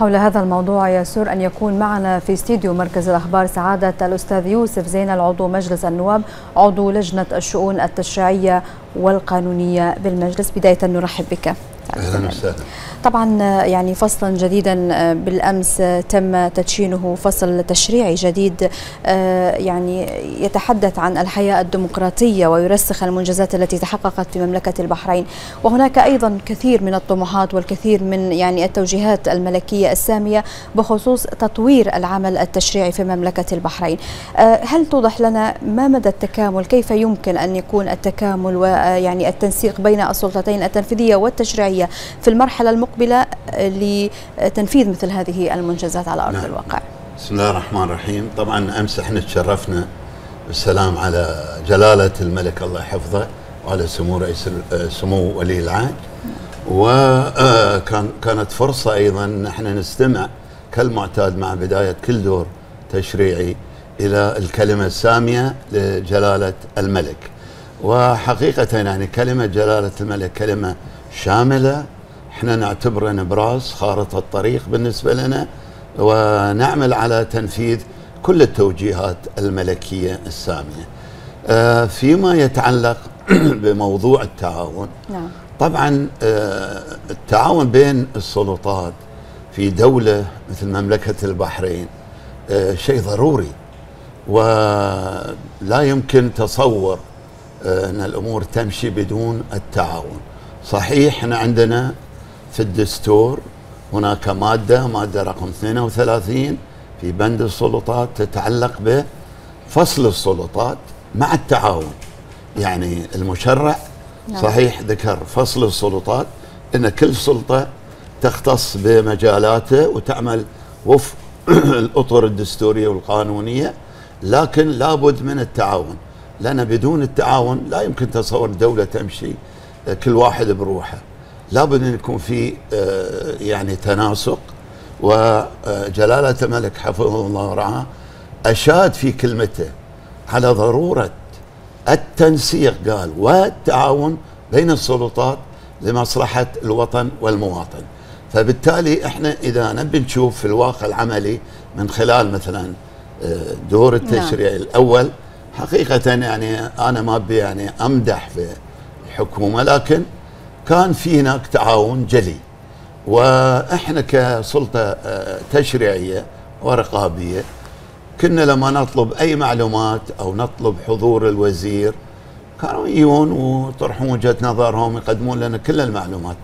حول هذا الموضوع يسر أن يكون معنا في استديو مركز الأخبار سعادة الأستاذ يوسف زين العضو مجلس النواب عضو لجنة الشؤون التشريعية والقانونية بالمجلس. بداية نرحب بك. أهلا وسهلا. طبعا يعني فصلا جديدا بالأمس تم تدشينه فصل تشريعي جديد يعني يتحدث عن الحياة الديمقراطية ويرسخ المنجزات التي تحققت في مملكة البحرين. وهناك أيضا كثير من الطموحات والكثير من يعني التوجيهات الملكية السامية بخصوص تطوير العمل التشريعي في مملكة البحرين. هل توضح لنا ما مدى التكامل؟ كيف يمكن أن يكون التكامل ويعني التنسيق بين السلطتين التنفيذية والتشريعية في المرحلة المقبلة؟ مقبلة لتنفيذ مثل هذه المنجزات على أرض نعم. الواقع. بسم الله الرحمن الرحيم. طبعا أمس إحنا تشرفنا بالسلام على جلالة الملك الله يحفظه وعلى سمو رئيس سمو ولي العهد. وكان كانت فرصة أيضا أن إحنا نستمع كالمعتاد مع بداية كل دور تشريعي إلى الكلمة السامية لجلالة الملك. وحقيقة يعني كلمة جلالة الملك كلمة شاملة إحنا نعتبره نبراس خارطة الطريق بالنسبة لنا ونعمل على تنفيذ كل التوجيهات الملكية السامية آه فيما يتعلق بموضوع التعاون نعم. طبعا آه التعاون بين السلطات في دولة مثل مملكة البحرين آه شيء ضروري ولا يمكن تصور أن الأمور تمشي بدون التعاون صحيح إحنا عندنا في الدستور. هناك مادة مادة رقم 32 في بند السلطات تتعلق بفصل السلطات مع التعاون. يعني المشرع نعم. صحيح ذكر فصل السلطات إن كل سلطة تختص بمجالاته وتعمل وفق الأطر الدستورية والقانونية لكن لابد من التعاون. لأن بدون التعاون لا يمكن تصور دولة تمشي كل واحد بروحه. لابد أن يكون في يعني تناسق وجلالة الملك حفظه الله ورعاه أشاد في كلمته على ضرورة التنسيق قال والتعاون بين السلطات لمصلحة الوطن والمواطن فبالتالي إحنا إذا نبي نشوف في الواقع العملي من خلال مثلا دور التشريع نعم. الأول حقيقة يعني أنا ما أبي يعني أمدح في الحكومة لكن كان في هناك تعاون جلي وإحنا كسلطة تشريعية ورقابية كنا لما نطلب أي معلومات أو نطلب حضور الوزير كانوا يجون ويطرحون وجهة نظرهم يقدمون لنا كل المعلومات.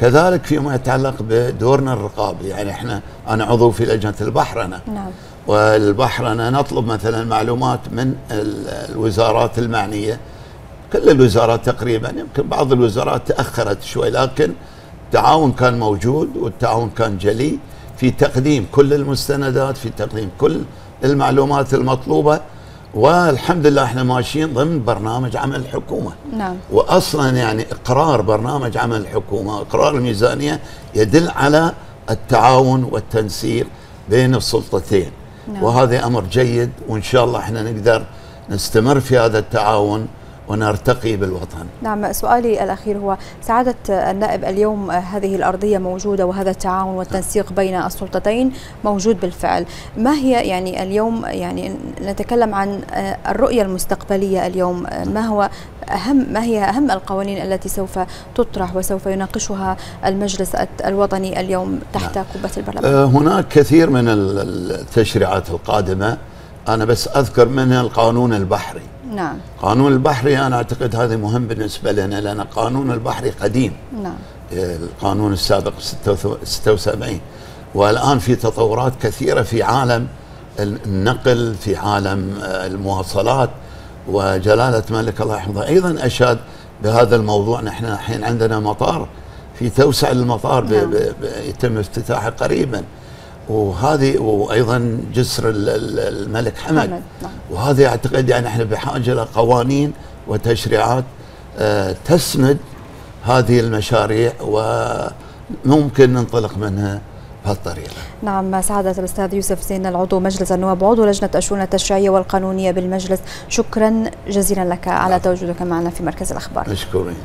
كذلك فيما يتعلق بدورنا الرقابي يعني إحنا أنا عضو في لجنة البحرنه نعم. والبحرنه نطلب مثلا معلومات من الوزارات المعنية كل الوزارات تقريبا يمكن بعض الوزارات تأخرت شوي لكن التعاون كان موجود والتعاون كان جلي. في تقديم كل المستندات في تقديم كل المعلومات المطلوبة والحمد لله إحنا ماشيين ضمن برنامج عمل الحكومة. نعم. واصلا يعني إقرار برنامج عمل الحكومة إقرار الميزانية يدل على التعاون والتنسيق بين السلطتين. نعم. وهذا أمر جيد وإن شاء الله إحنا نقدر نستمر في هذا التعاون ونرتقي بالوطن. نعم سؤالي الأخير هو سعادة النائب اليوم هذه الأرضية موجودة وهذا التعاون والتنسيق بين السلطتين موجود بالفعل. ما هي يعني اليوم يعني نتكلم عن الرؤية المستقبلية اليوم ما هو أهم ما هي أهم القوانين التي سوف تطرح وسوف يناقشها المجلس الوطني اليوم تحت نعم. قبة البرلمان؟ هناك كثير من التشريعات القادمة. أنا بس أذكر منها القانون البحري. نعم. قانون البحري أنا أعتقد هذا مهم بالنسبة لنا لأن قانون البحري قديم. نعم. القانون السابق 76 والآن في تطورات كثيرة في عالم النقل في عالم المواصلات. وجلالة ملك الله يحفظه. أيضا أشاد بهذا الموضوع نحن الحين عندنا مطار في توسع المطار نعم. يتم افتتاحه قريبا. وهذه وأيضا جسر الملك حمد, حمد. نعم. وهذه اعتقد يعني إحنا بحاجة لقوانين وتشريعات آه تسند هذه المشاريع وممكن ننطلق منها بهالطريقة. نعم سعادة الأستاذ يوسف زين العضو مجلس النواب وعضو لجنة الشؤون التشريعية والقانونية بالمجلس. شكرا جزيلا لك على تواجدك معنا في مركز الأخبار. مشكورين.